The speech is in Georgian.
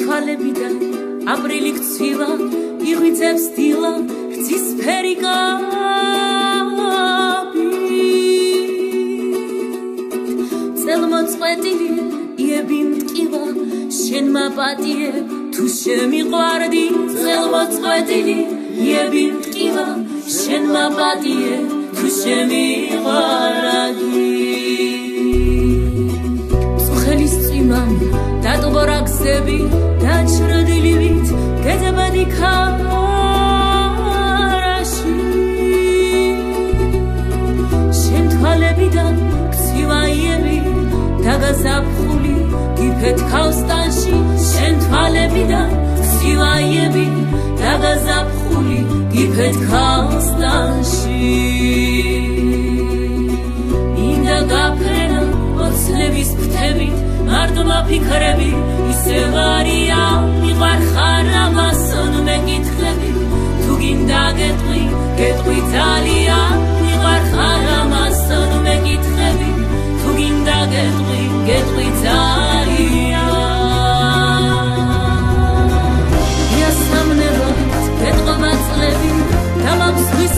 თვალებიდან აპრილი ქცივა იღვიძებს დილა რძის ფერი კაბი წელმოწყვეტილი იები მტკივა შენ მაპატიე თუ შემიყვარდი. წელმოწყვეტილი იები მტკივა შენ მაპატიე თუ შემიყვარდი წხელის წიმამ დატბორა გზები დაჩრდილივით გეძებადი ქარაში. შენ თვალებიდან ქცივაიები დაგაზაფხული გიფეთ ქავსტანში. შენ თვალებიდან ქცივაიები დაგაზაფხული გიფეთ ქავსტანში. მინდა გაფრენა ოცნების ფრთებით მარტმა ფიქრები ისე გეტყვი ძალიან მიყარ ხარ ამასონ მეკითხები თუ გინდა გეტყვი გეტყვი ძალიან. იასამნებად გეტყობა წლები და მაგზვის